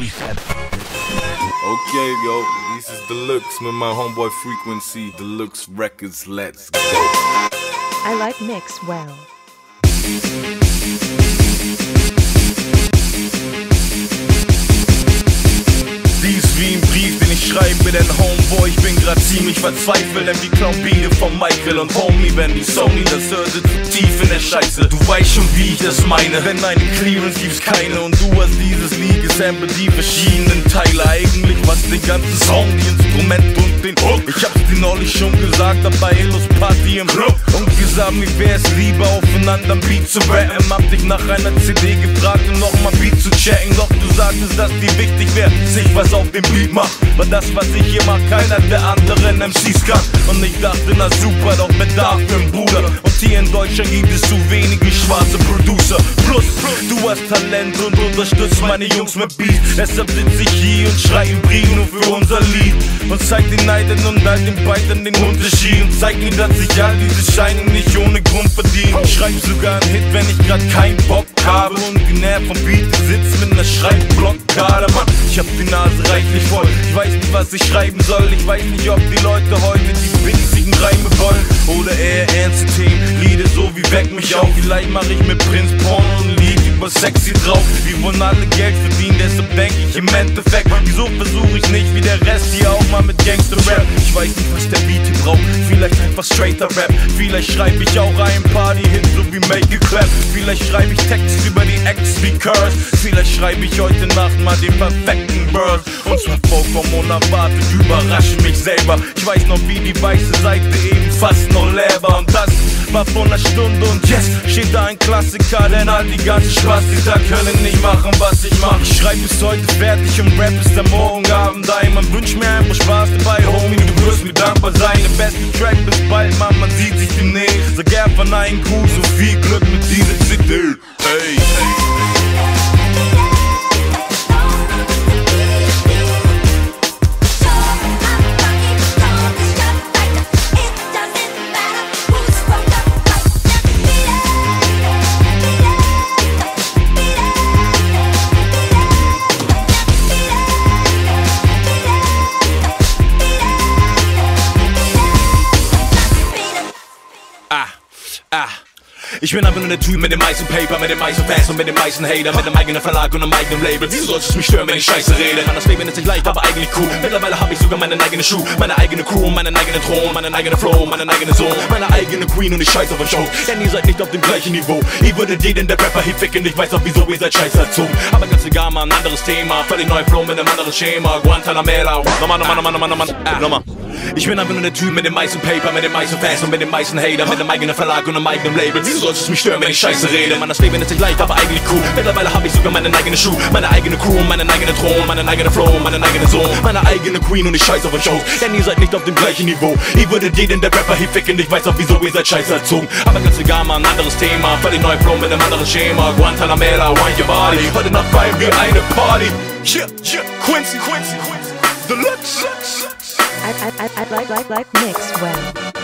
Okay, yo, this is Deluxe with my homeboy Frequency, Deluxe Records, let's go. I like mix well. Grad ziemlich verzweifelt, denn wie Klaubide von Michael und Homie, wenn die Sony das hörte, zu tief in der Scheiße. Du weißt schon, wie ich das meine, wenn eine Clearance gibt's keine und du hast dieses Lied gesampelt, die verschiedenen Teile, eigentlich was den ganzen Song, die Instrumente und den Hook. Ich hab's dir neulich schon gesagt, dabei Illos Party im Club und gesagt, mir wär's lieber aufeinander ein Beat zu rappen. Hab dich nach einer CD gefragt, um nochmal Beat zu checken, doch du sagtest, dass dir wichtig wär, sich was auf dem Beat macht. War das, was ich hier mach, keiner der anderen MCs kann. Und ich dachte, na super, doch Bedarf für einen Bruder. Und hier in Deutschland gibt es zu wenige schwarze Producer. Plus, du hast Talent und unterstützt meine Jungs mit Beats. Deshalb sitz ich hier und schrei im nur für unser Lied. Und zeig den Neidern und all den Beitern den Unterschied. Und zeig ihnen, dass ich all diese Scheine nicht ohne Grund verdiene. Ich schreib sogar einen Hit, wenn ich grad keinen Bock habe. Und genervt vom Beat sitz mit einer Schreibblockade. Hab die Nase reichlich voll. Ich weiß nicht, was ich schreiben soll. Ich weiß nicht, ob die Leute heute die winzigen Reime wollen. Oder eher ernste Themen. Lieder so wie Weck mich auf. Vielleicht mach ich mit Prinz Porno ein Lied über sexy drauf. Wir wollen alle Geld verdienen, deshalb denk ich im Endeffekt. Wieso versuche ich nicht wie der Rest hier auch mal mit Gangster-Rap? Ich weiß nicht, was der Beat hier braucht. Vielleicht einfach straighter Rap. Vielleicht schreibe ich auch einen Party-Hit, so wie Make It Clap. Vielleicht schreibe ich Text über die Ex wie Curse. Vielleicht schreibe ich heute Nacht mal den perfekten Verse. Und zwar vollkommen unerwartet, überrasche mich selber. Ich weiß noch, wie die weiße Seite eben fast noch leer war. Und das war vor einer Stunde und jetzt steht da ein Klassiker, denn all die ganzen Spaß, da können nicht machen, was ich mach. Ich schreib bis heute fertig und Rap ist der Morgenabend ein. Man wünscht mir einfach Spaß dabei, Homie, du wirst mir dankbar sein. Der beste Track bis bald, Mann, man sieht sich demnächst. Sag einfach einen Gruß und viel Glück Ah, ah. Ich bin einfach nur der Typ mit dem meisten Paper, mit dem meisten Fans und mit dem meisten Hater, mit dem eigenen Verlag und einem eigenen Label. Wieso sollst du mich stören, wenn ich Scheiße rede? Mann, das Leben ist nicht leicht, aber eigentlich cool. Mittlerweile hab ich sogar meinen eigenen Schuh, meine eigene Crew, meinen eigenen Thron, meinen eigenen Flow, meinen eigenen Sohn, meine eigene Queen und ich scheiß auf den Show. Denn ihr seid nicht auf dem gleichen Niveau. Ihr würdet jeden der Rapper hier ficken, ich weiß auch wieso ihr seid scheiße erzogen. Aber ganz egal, mal ein anderes Thema, völlig neuer Flow mit einem anderen Schema. Guantanamera, nochmal, nochmal, nochmal, nochmal, nochmal, ah, nochmal. Ich bin einfach nur der Typ mit dem meisten Paper, mit dem meisten Fans und mit dem meisten Hater, mit dem eigenen Verlag und einem eigenen Label. Wieso sollst du mich stören, wenn ich Scheiße rede? Mann, das Leben ist nicht leicht, aber eigentlich cool. Mittlerweile hab ich sogar meinen eigenen Schuh, meine eigene Crew, meinen eigenen Thron, meinen eigenen Flow, meinen eigenen Sohn, meine eigene Queen und ich scheiß auf den Shows. Denn ihr seid nicht auf dem gleichen Niveau. Ihr würdet jeden der Rapper hier ficken, ich weiß auch wieso ihr seid scheiße erzogen. Aber ganz egal, mal ein anderes Thema, völlig neuer Flow mit einem anderen Schema. Guantanamera, wind your body. Heute Nacht feiern wir eine Party. Yeah, yeah, Quincy, Quincy, Quincy. Deluxe. I, I, I, I like, like, like mix well.